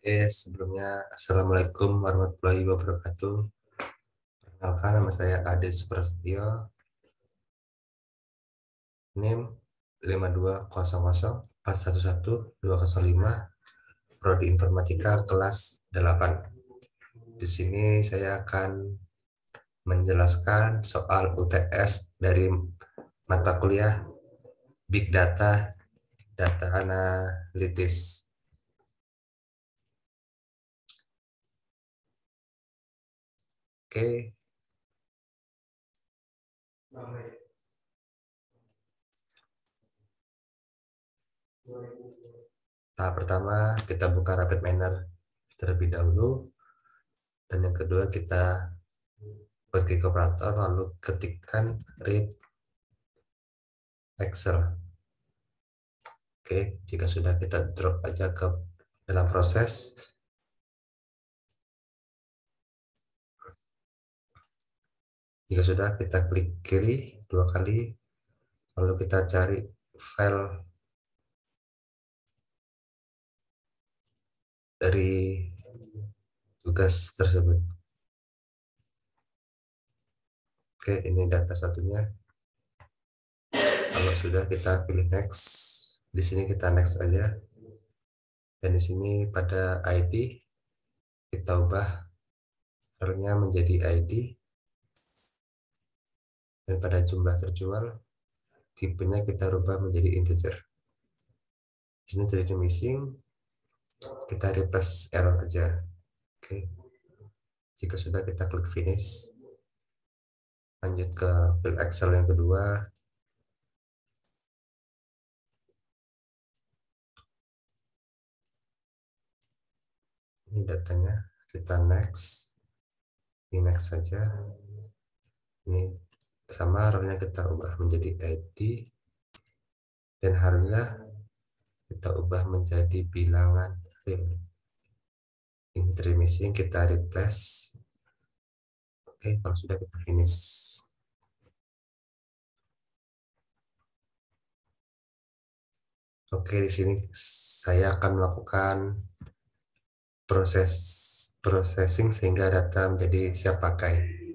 Oke, sebelumnya Assalamualaikum warahmatullahi wabarakatuh. Perkenalkan nama saya Adil Suprasetyo. NIM 5200411 Prodi Informatika kelas 8. Di sini saya akan menjelaskan soal UTS dari mata kuliah Big Data, Data Analitis. Oke. Tahap pertama kita buka Rapid Miner terlebih dahulu. Dan yang kedua kita pergi ke operator lalu ketikkan read Excel. Oke, jika sudah kita drop aja ke dalam proses Jika sudah, kita klik kiri dua kali, lalu kita cari file dari tugas tersebut. Oke, ini data satunya. Kalau sudah, kita pilih next. Di sini kita next aja. Dan di sini pada ID, kita ubah filenya menjadi ID dan pada jumlah terjual tipenya kita rubah menjadi integer. Di sini terjadi missing, kita replace error aja. Oke. Jika sudah kita klik finish. Lanjut ke build Excel yang kedua. Ini datanya, kita next. Ini next saja. Ini sama row kita ubah menjadi ID dan harga kita ubah menjadi bilangan real. Entry missing kita replace. Oke kalau sudah kita finish. Oke di sini saya akan melakukan proses processing sehingga data menjadi siap pakai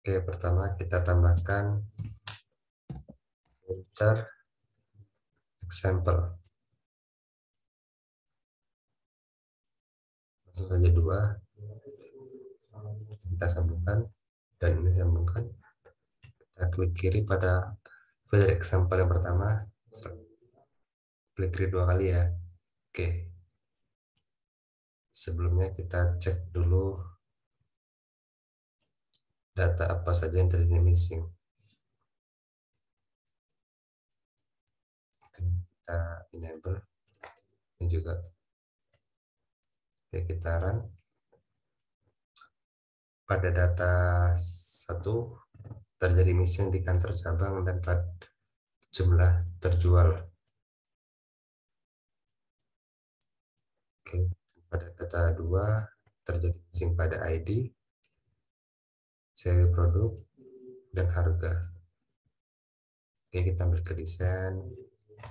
Oke, pertama kita tambahkan enter example. Langsung saja dua. Kita sambungkan dan ini sambungkan. Kita klik kiri pada folder example yang pertama. Klik kiri dua kali ya. Oke. Sebelumnya kita cek dulu data apa saja yang terjadi missing. Kita enable dan juga kita run pada data satu terjadi missing di kantor cabang dan pada jumlah terjual. Oke, pada data dua terjadi missing pada ID seri produk, dan harga. Oke, kita ambil ke desain.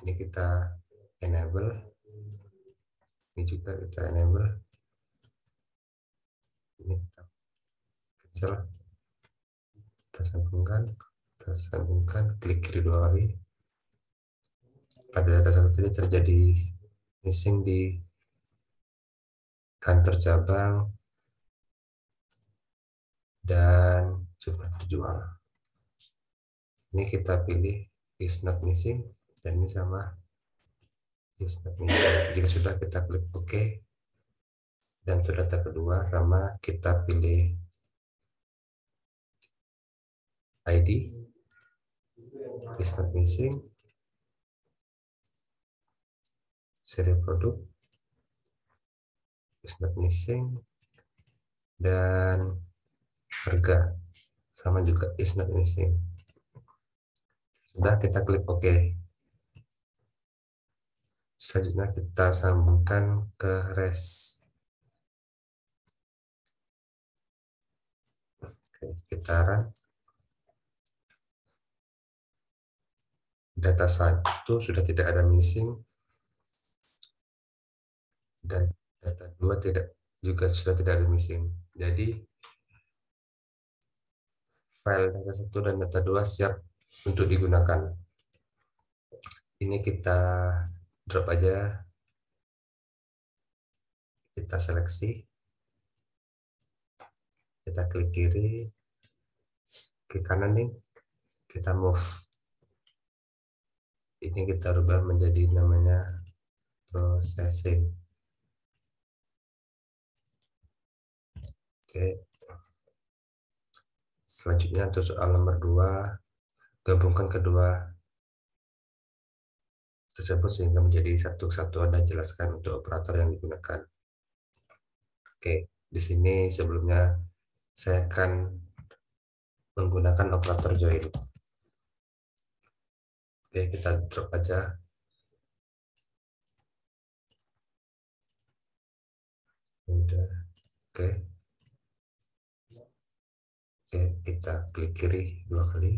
Ini kita enable. Ini juga kita enable. Ini kita cancel. Kita sambungkan. Kita sambungkan. Klik kiri dua kali. Pada data satu ini terjadi missing di kantor cabang dan jumlah terjual. Ini kita pilih is not missing dan ini sama is not missing. Jika sudah kita klik OK dan untuk data kedua sama kita pilih ID is not missing seri produk is not missing dan harga. Sama juga is not missing sudah kita klik OK. Selanjutnya kita sambungkan ke res. Oke, kita run. Data satu sudah tidak ada missing. Dan data dua tidak juga sudah tidak ada missing. Jadi file data satu dan data dua siap untuk digunakan. Ini kita drop aja. Kita seleksi. Kita klik kiri. Klik kanan nih. Kita move ini kita rubah menjadi namanya processing. Oke. Selanjutnya untuk soal nomor 2, gabungkan kedua tersebut sehingga menjadi satu kesatuan dan jelaskan untuk operator yang digunakan. Oke, di sini sebelumnya saya akan menggunakan operator join. Oke, kita drop aja. Oke. Oke, kita klik kiri dua kali.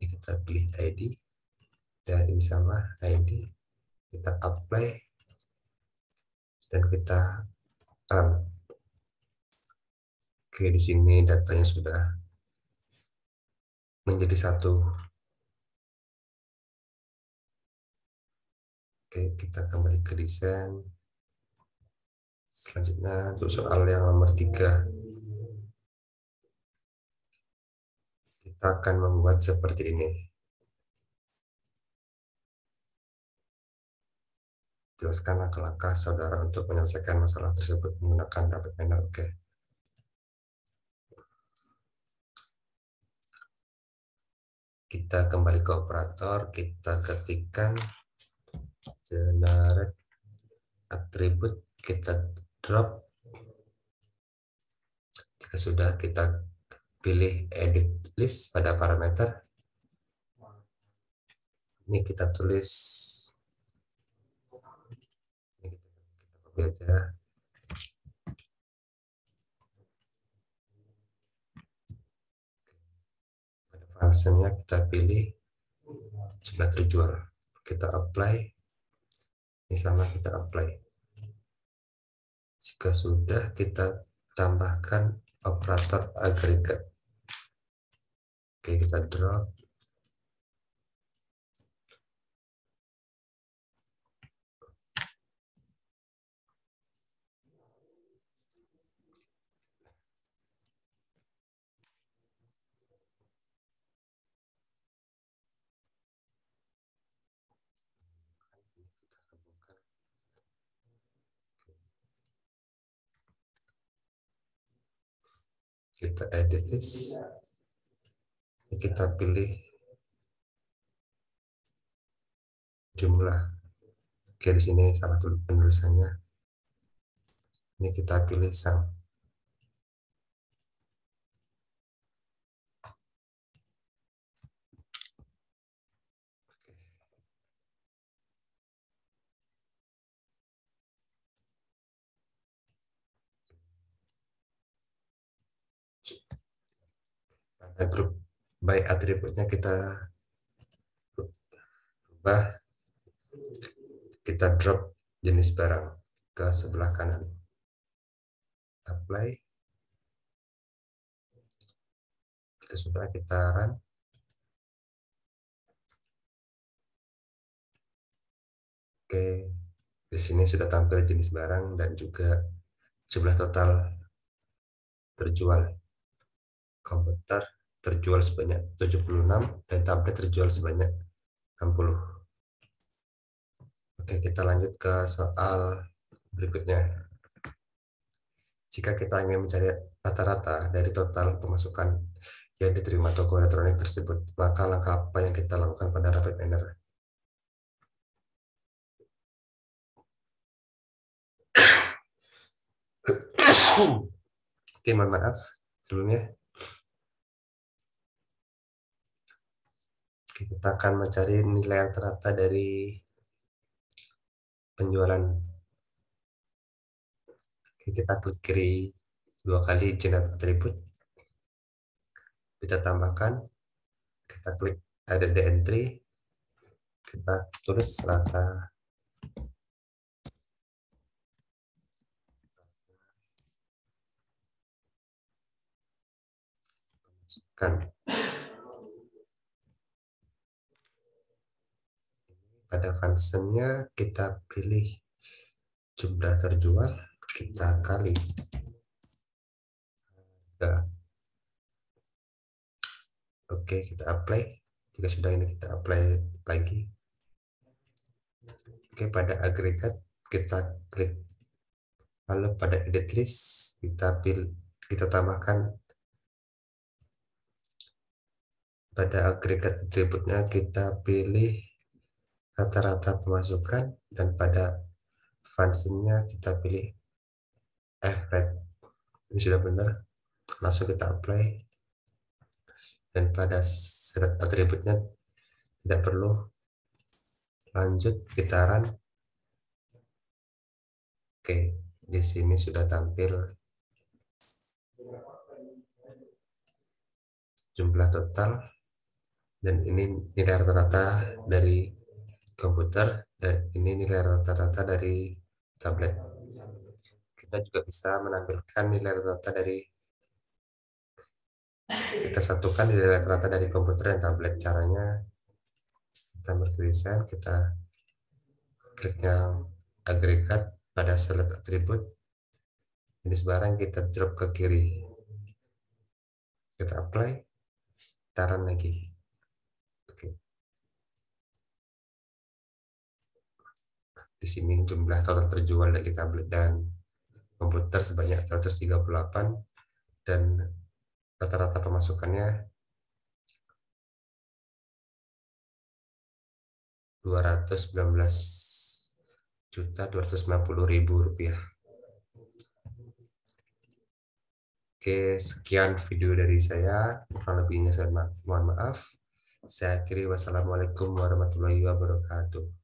Ini kita pilih ID. Dan ini sama ID. Kita apply. Dan kita run. Oke, di sini datanya sudah menjadi satu Oke, kita kembali ke desain. Selanjutnya untuk soal yang nomor tiga. Kita akan membuat seperti ini. Jelaskan langkah-langkah saudara untuk menyelesaikan masalah tersebut menggunakan dapat manner. Oke. Kita kembali ke operator, kita ketikkan generate atribut kita drop jika sudah kita pilih edit list pada parameter. Ini kita tulis. Ini kita copy aja. Pada functionnya kita pilih jumlah terjual kita apply. Ini sama kita apply. Jika sudah kita tambahkan operator agregat oke kita drop. Kita edit list kita pilih jumlah. Oke di sini salah penulisannya. Ini kita pilih sang. Pada grup by atributnya kita ubah kita drop jenis barang ke sebelah kanan. Apply. Kita sudah kita run. Oke di sini sudah tampil jenis barang dan juga jumlah total terjual. Komputer terjual sebanyak 76 dan tablet terjual sebanyak 60. Oke, kita lanjut ke soal berikutnya. Jika kita ingin mencari rata-rata dari total pemasukan yang diterima toko elektronik tersebut, maka langkah apa yang kita lakukan pada rapid manner? Oke, mohon maaf sebelumnya. Kita akan mencari nilai yang terata dari penjualan. kita klik kiri dua kali generate atribut. Kita tambahkan, kita klik ada the entry kita tulis rata kan pada functionnya kita pilih jumlah terjual kita kali. Harga oke kita apply. Jika sudah ini kita apply lagi. Oke pada agregat kita klik. Lalu pada edit list kita pilih kita tambahkan. Pada agregat atributnya kita pilih rata-rata pemasukan dan pada functionnya kita pilih average ini sudah benar. Langsung kita apply. Dan pada atributnya tidak perlu lanjut kita run. Oke di sini sudah tampil jumlah total. Dan ini nilai rata-rata dari komputer dan ini nilai rata-rata dari tablet. Kita juga bisa menampilkan nilai rata-rata dari kita satukan nilai rata-rata dari komputer dan tablet. Caranya kita bertulisan, kita klik yang agregat pada select atribut. Ini sebarang kita drop ke kiri. Kita apply, taran lagi. Di sini jumlah total terjual dari tablet dan komputer sebanyak 138 dan rata-rata pemasukannya 219 juta 290 ribu rupiah. Oke, sekian video dari saya. Kurang lebihnya saya mohon maaf. Saya akhiri wassalamualaikum warahmatullahi wabarakatuh.